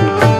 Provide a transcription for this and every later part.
Música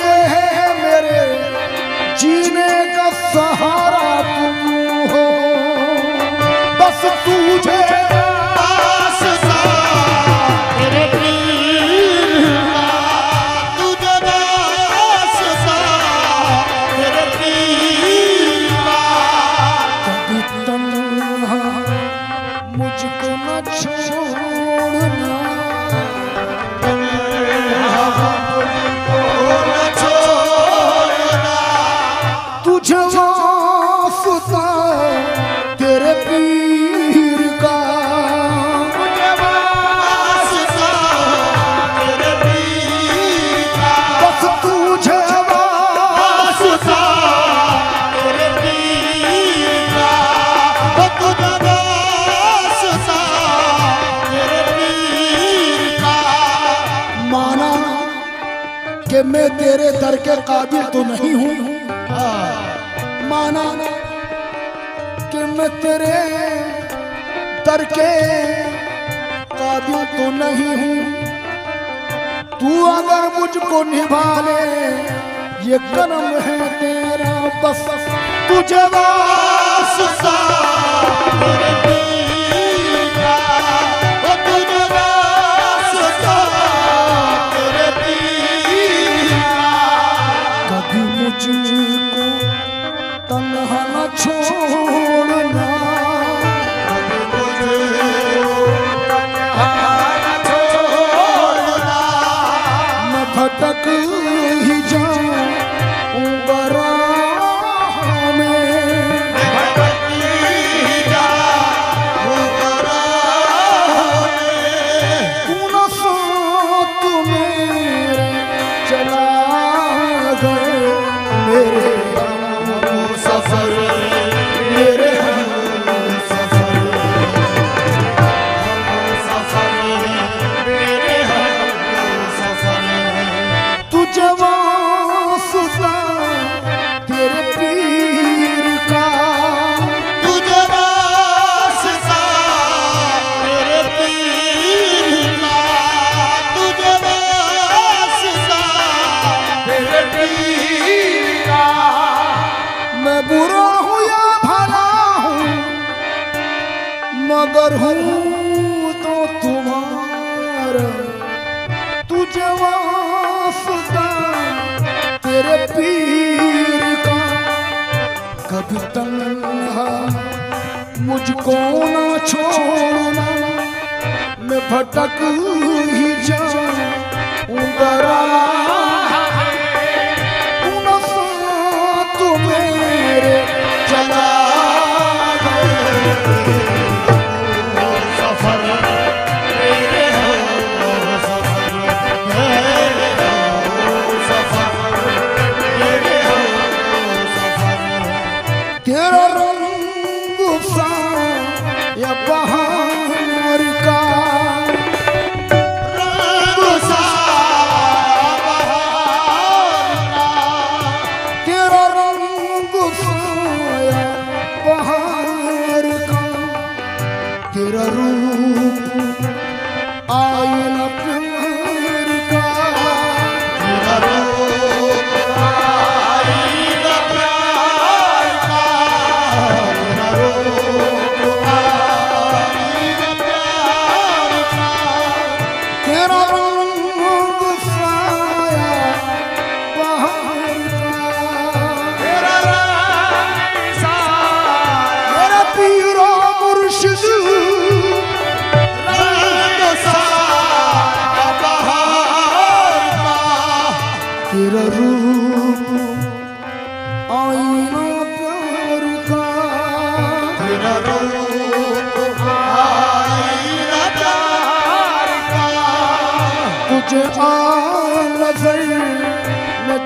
یہ ہے میرے جینے کا سہارا تم ہو۔ بس تجھے میں تیرے در کے قابل تو نہیں ہوں۔ مانا کہ میں تیرے در کے قابل تو نہیں ہوں۔ تو اگر مجھ کو نبھالے، یہ کرم ہے تیرا، بس تجھے واسطہ۔ Oh. برا ہوں یا بھلا ہوں، مگر ہوں تو تمہارا تجھے واسطہ تیرے پیر کا۔ کبھی تنہا مجھ کو نہ چھوڑنا، میں بھٹک ہی جاؤں برا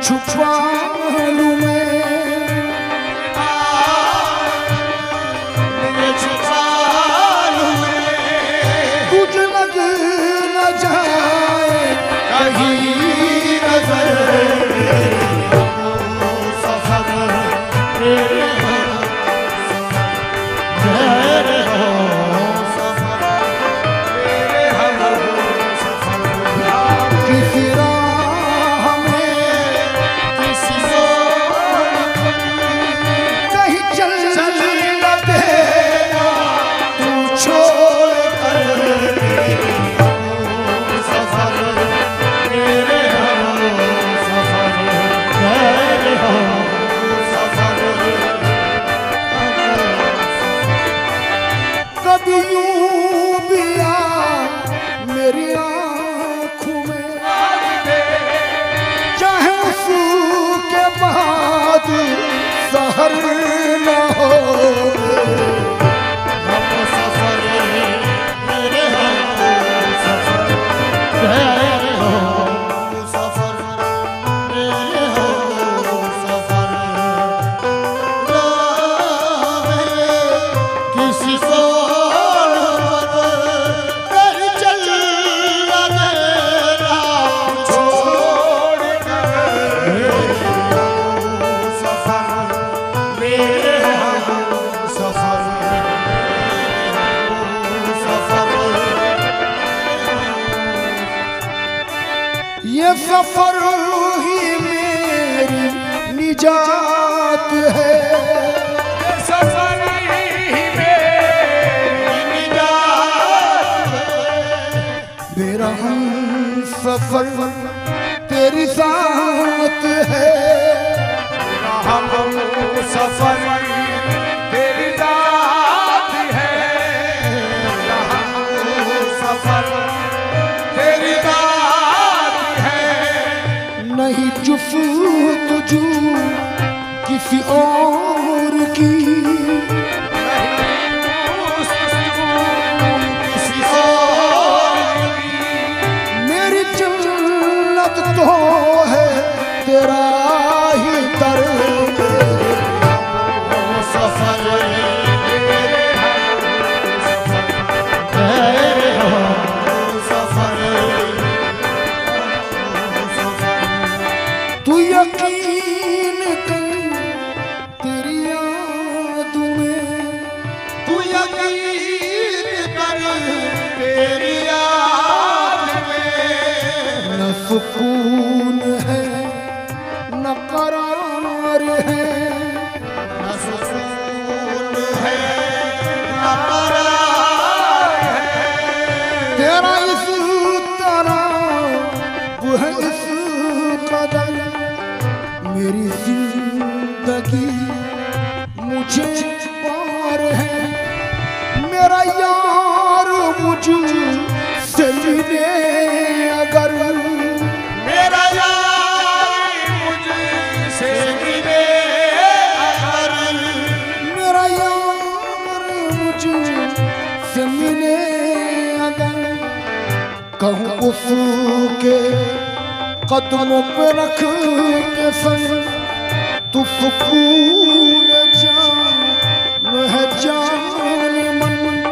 میں چھپا سفر ہی میری نجات ہے۔ سفر ہی میرا ہم سفر تیری ذات ہے۔ ہم سفر Yusufu akọjú kìfì. تو یقین کر تیری یاد میں۔ تو یقین کر تیری یاد میں۔ نہ سکون ہے نہ قرار ہے۔ نہ سکون ہے نہ قرار ہے۔ تیرا اس طرح وہ اس قدر۔ میری زندگی مجھے پار ہے۔ میرا یار مجھ سے ملے اگر میرا یار مجھ سے ملے اگر میرا یار مجھ سے ملے اگر کہوں اس کے قدموں پہ رکھ کے سنگ تو سکون جان ہے جان من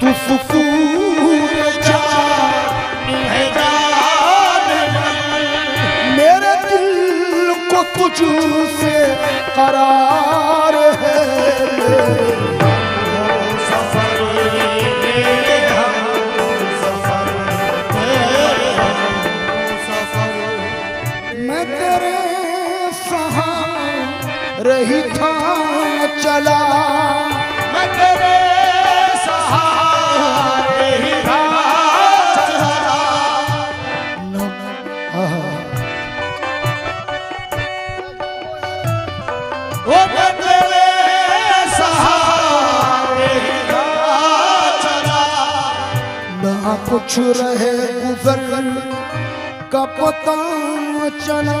تو سکون جان ہے جان من میرے دل کو تجھ سے قرار ہے سہاں تھا چلا۔ میں تیرے سہارے ہی تھا چلا وہ میں تیرے سہارے ہی تھا چلا نہ کچھ رہے گزر کا پتہ چلا۔